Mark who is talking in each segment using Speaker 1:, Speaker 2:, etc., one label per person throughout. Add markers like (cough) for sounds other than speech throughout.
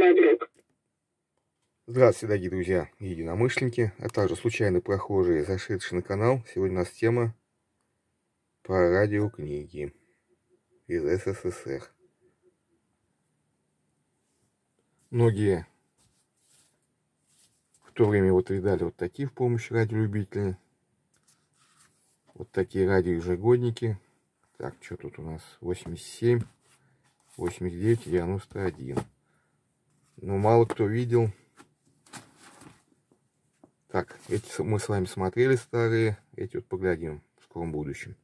Speaker 1: мой друг.
Speaker 2: Здравствуйте, дорогие друзья единомышленники, а также случайные прохожие, зашедшие на канал. Сегодня у нас тема про радиокниги из СССР. Многие в то время вот видали вот такие в помощь радиолюбителей. Вот такие радиоежегодники. Так, что тут у нас? 87, 89, 91. Но мало кто видел. Так, эти мы с вами смотрели старые, эти вот поглядим в скором будущем.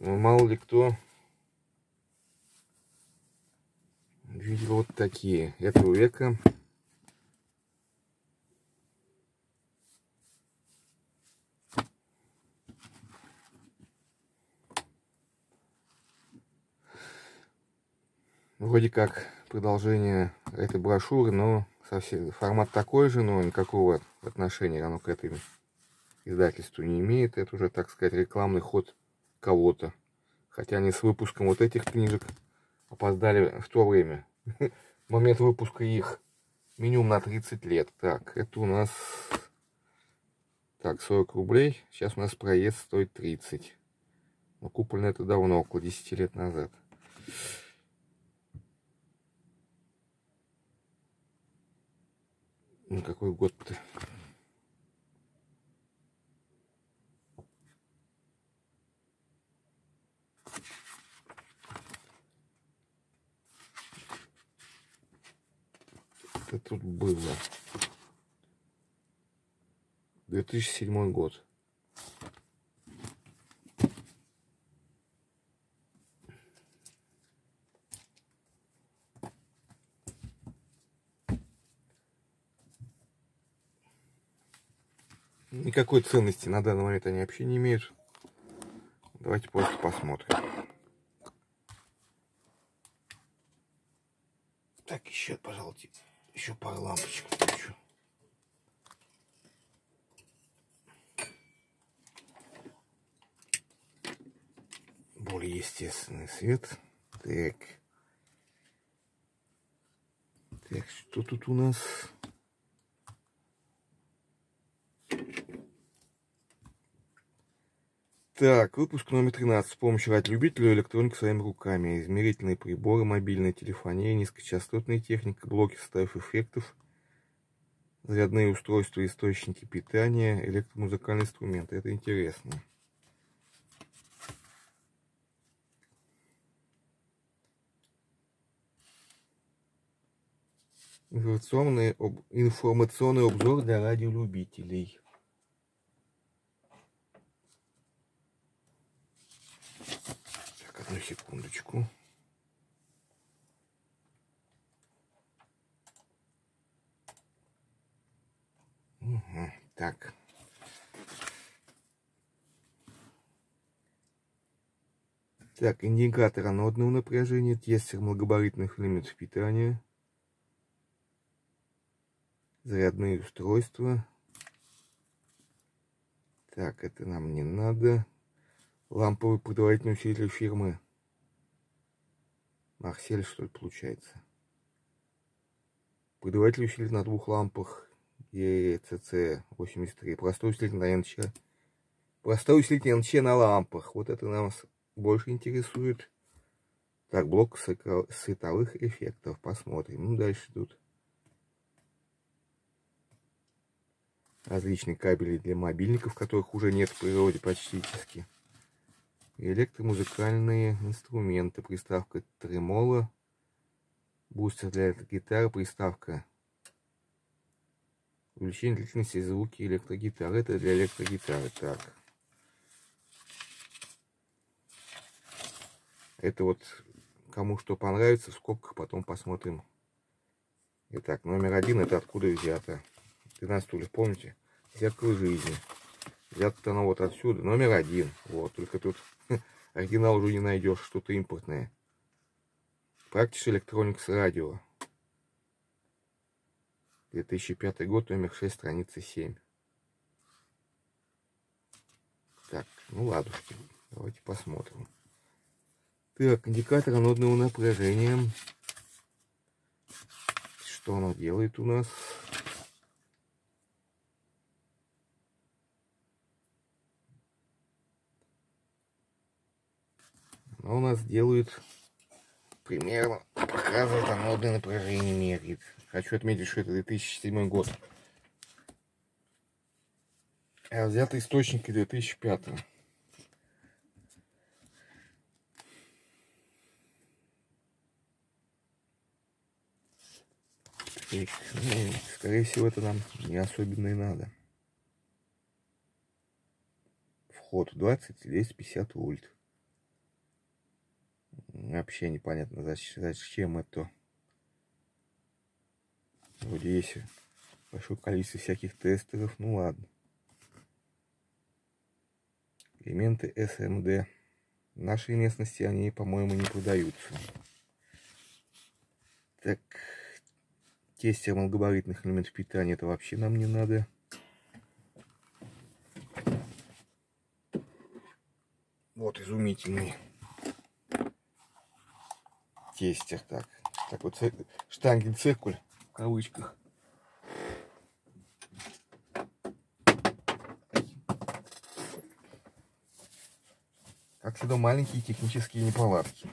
Speaker 2: Но мало ли кто видел вот такие этого века. Вроде как продолжение этой брошюры, но совсем формат такой же, но никакого отношения оно к этому издательству не имеет. Это уже, так сказать, рекламный ход кого-то. Хотя они с выпуском вот этих книжек опоздали в то время. Момент выпуска их минимум на 30 лет. Так, это у нас... Так, 40 рублей. Сейчас у нас проезд стоит 30. Но куплено это давно, около 10 лет назад. Ну, какой год-то? Это тут было. 2007 год. Никакой ценности на данный момент они вообще не имеют. Давайте просто посмотрим. Так, еще, пожалуйста, еще пару лампочек включу. Более естественный свет. Так. Так, что тут у нас? Так, выпуск номер 13. С помощью радиолюбителя электроника своими руками. Измерительные приборы, мобильная телефония, низкочастотная техника, блоки составов эффектов, зарядные устройства, источники питания, электромузыкальные инструменты. Это интересно. Информационный, об, информационный обзор для радиолюбителей. Одну секундочку. Угу, так. Так, индикатор анодного напряжения, тестер многогабаритных элементов питания, зарядные устройства. Так, это нам не надо ламповый подавательный усилитель фирмы Марсель, что ли, получается. Подаватель усилитель на двух лампах ECC83. Простой усилитель на НЧ. Простой усилитель НЧ на лампах. Вот это нас больше интересует. Так, блок световых эффектов. Посмотрим. Ну, дальше тут различные кабели для мобильников, которых уже нет в природе практически электромузыкальные инструменты, приставка тремоло, бустер для гитары, приставка увеличение длительности звуки электрогитары. Это для электрогитары. Так. Это вот кому что понравится, в скобках потом посмотрим. Итак, номер один это откуда взято. 13 стульев, помните? Зеркало жизни. Взято оно вот отсюда. Номер один. Вот, только тут (laughs) Оригинал уже не найдешь, что-то импортное. Practice Electronics Radio. 2005 год, номер 6, страница 7. Так, ну ладушки. Давайте посмотрим. Так, индикатор анодного напряжения. что оно делает у нас? У нас делает примерно, показывает анодное напряжение меряет. Хочу отметить, что это 2007 год. А взято источники 2005. И, ну, скорее всего, это нам не особенно и надо. Вход 20, 250 вольт. Вообще непонятно, зачем, это. Вроде есть большое количество всяких тестеров. Ну ладно. Элементы SMD. В нашей местности они, по-моему, не продаются. Так, тестер малогабаритных элементов питания это вообще нам не надо. Вот изумительный тестер. Так, так вот штангель-циркуль в кавычках. Как всегда, маленькие технические неполадки.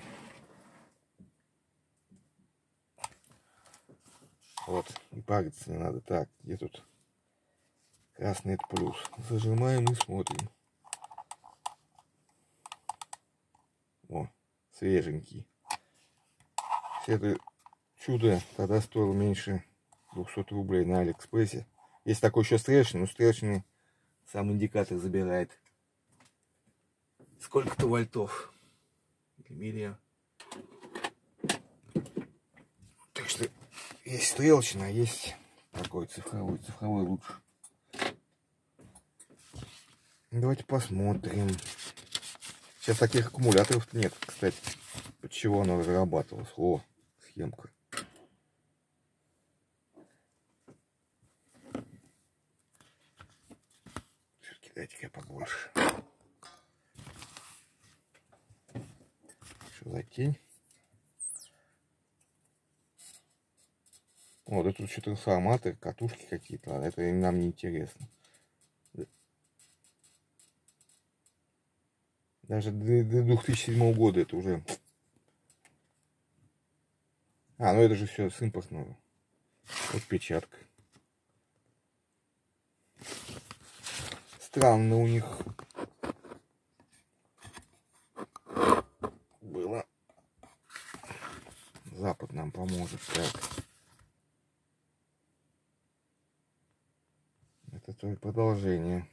Speaker 2: Вот, и париться не надо. Так, где тут красный плюс. Зажимаем и смотрим. О, свеженький. Это чудо тогда стоило меньше 200 рублей на Алиэкспрессе. Есть такой еще стрелочный, но стрелочный сам индикатор забирает сколько-то вольтов. Или Так что есть стрелочный, а есть такой цифровой. Цифровой лучше. Давайте посмотрим. Сейчас таких аккумуляторов нет, кстати. Под чего оно разрабатывалось. О, схемка. Дайте-ка побольше. Что за тень? Вот это что-то трансформаторы, катушки какие-то. Это нам не интересно. Даже до 2007 года это уже а, ну это же все с импортного. Вот печатка. Странно у них было. Запад нам поможет. Так. Это только продолжение.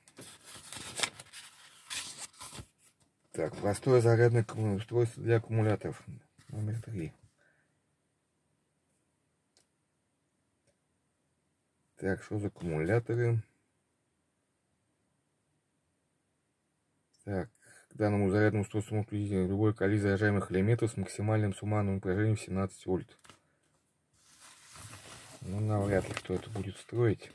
Speaker 2: Так, простое зарядное устройство для аккумуляторов. Номер три. Так, что за аккумуляторы? Так, к данному зарядному устройству можно включить любой количество заряжаемых элементов с максимальным суммарным напряжением 17 вольт. Ну, навряд ли кто это будет строить.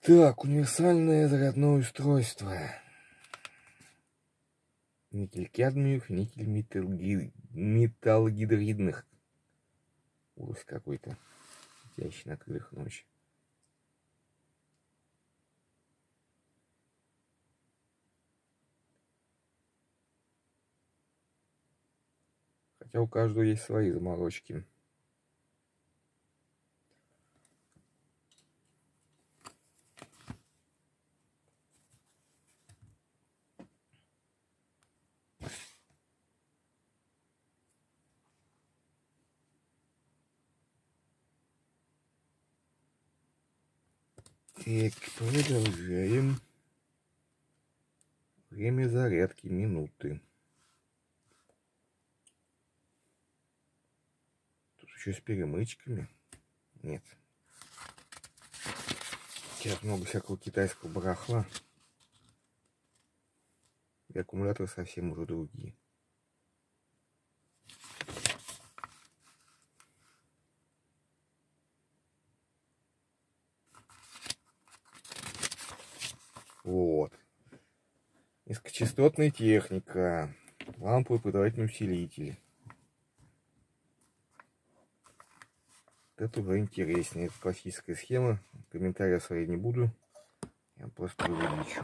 Speaker 2: Так, универсальное зарядное устройство никель кадмиев, никель металлогидридных. Ужас какой-то. Летящий на крыльях ночи. Хотя у каждого есть свои заморочки. Так, продолжаем. Время зарядки минуты. Тут еще с перемычками. Нет. Сейчас много всякого китайского барахла. И аккумуляторы совсем уже другие. Вот. Низкочастотная техника. Ламповый подавательный усилитель. Это уже интереснее. Это классическая схема. Комментария свои не буду. Я просто увеличу.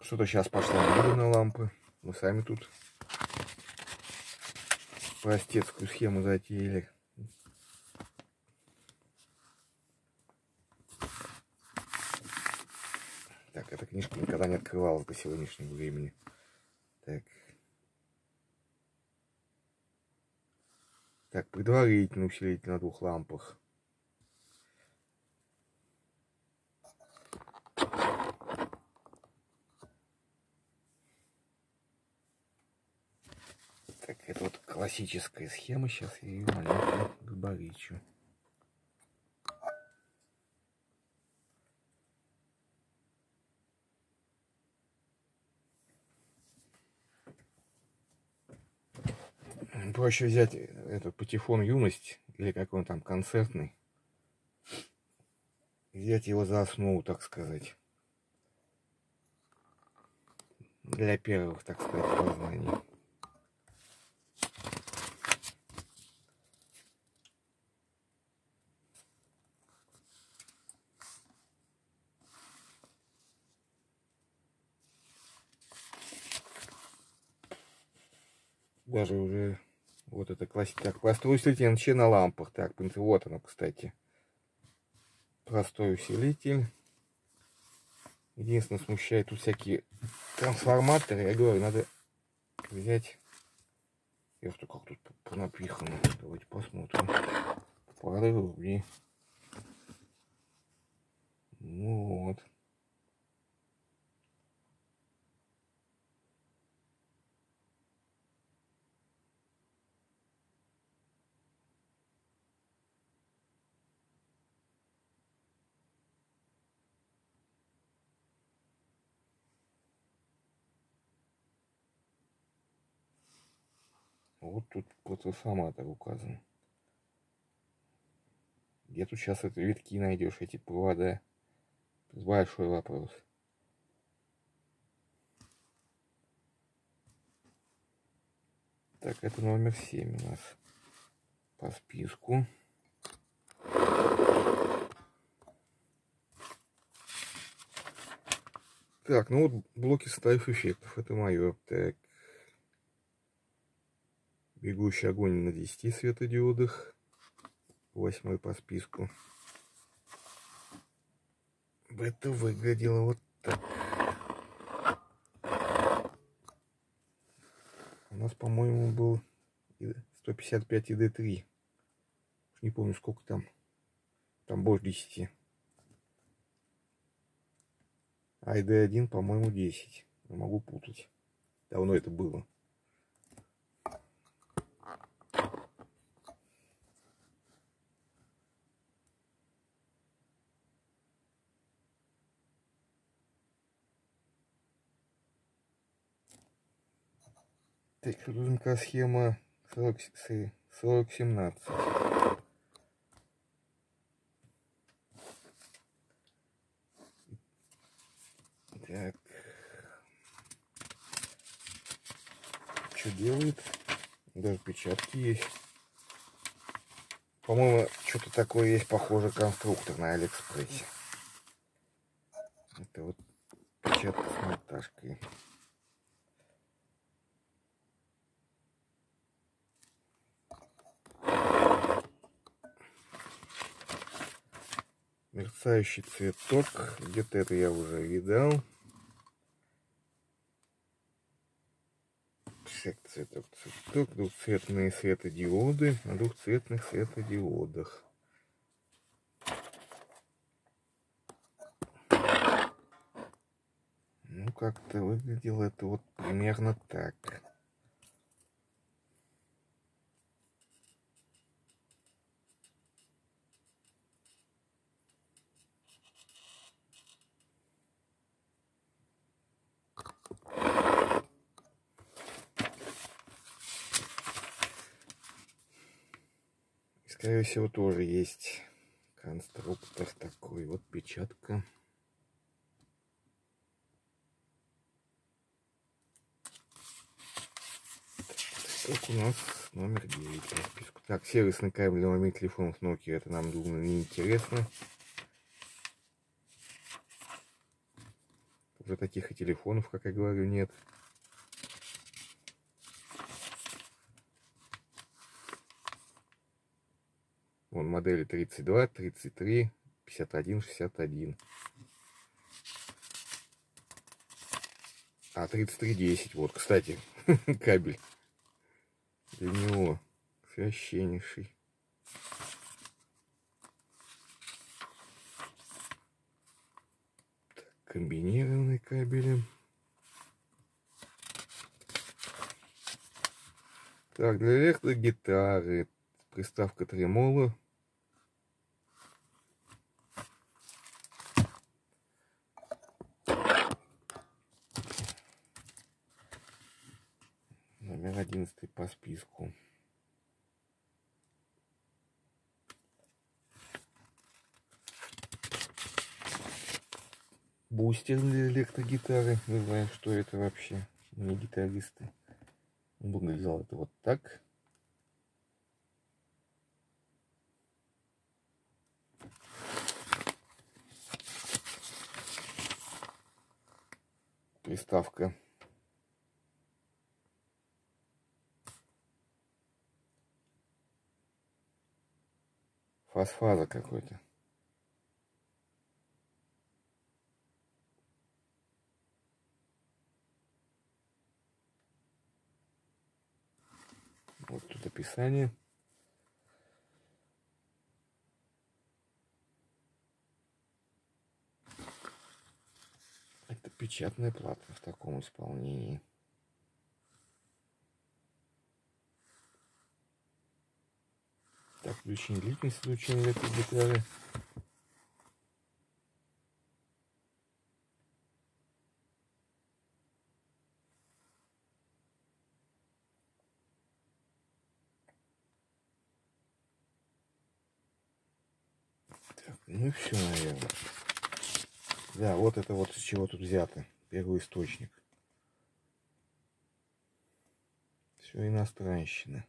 Speaker 2: Что-то сейчас пошла мода на лампы. Мы сами тут простецкую схему затеяли. Так, эта книжка никогда не открывалась до сегодняшнего времени. Так. Так, предварительный усилитель на двух лампах. Так, это вот классическая схема. Сейчас я ее маленько габаричу. Проще взять этот патефон юность или какой он там концертный. Взять его за основу, так сказать. Для первых, так сказать, познаний. Даже уже вот это классика. Так, простой усилитель НЧ на лампах. Так, вот оно, кстати. Простой усилитель. Единственное, смущает тут всякие трансформаторы. Я говорю, надо взять... Эх ты, как тут понапихано. Давайте посмотрим. Пары рублей. Ну вот. Вот тут трансформатор указан. Где тут сейчас это витки найдешь, эти провода? Большой вопрос. Так, это номер 7 у нас по списку. Так, ну вот блоки составных эффектов. Это мое. Так, Бегущий огонь на 10 светодиодах. Восьмой по списку. Это выглядело вот так. У нас, по-моему, был 155 ИД-3. Не помню, сколько там. Там больше 10. А ИД-1, по-моему, 10. могу путать. Давно это было. Так, тут схема 40, 4017. Так. Что делает? Даже печатки есть. По-моему, что-то такое есть похоже конструктор на Алиэкспрессе. Это вот печатка с монтажкой. Мерцающий цветок. Где-то это я уже видал. Цветок, цветок, двухцветные светодиоды на двухцветных светодиодах. Ну, как-то выглядело это вот примерно так. Скорее всего, тоже есть конструктор такой. Вот печатка. Так, у нас номер 9 по списку. Так, сервисный кабель для мобильных телефонов Nokia. Это нам, думаю, не интересно. Уже таких и телефонов, как я говорю, нет. Вон модели 32, 33, 51, 61. А, 3310. Вот, кстати, (laughs) кабель для него священнейший. Так, комбинированные кабели. Так, для электрогитары приставка тремоло номер одиннадцатый по списку. Бустер для электрогитары. Не знаю, что это вообще. Не гитаристы. Выглядело это вот так. Приставка фосфаза какой-то. Вот тут описание. Это печатная плата в таком исполнении. Так, включение длительность излучения этой детали. Так, ну и все, наверное. Да, вот это вот с чего тут взято. Первый источник. Все иностранщина.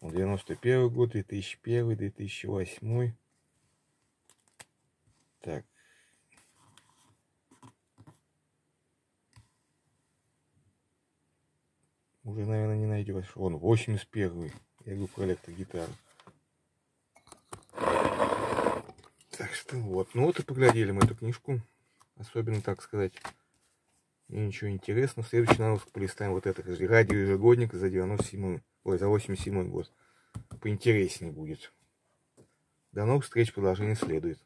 Speaker 2: 91 год, 2001, 2008. Так. Уже, наверное, не найдешь. Вон, 81 Я говорю про электрогитару. Так что вот. Ну вот и поглядели мы эту книжку. Особенно, так сказать, мне ничего интересного. Следующий на выпуск полистаем вот это радио ежегодник за 97 ой, за 87 год. Поинтереснее будет. До новых встреч, продолжение следует.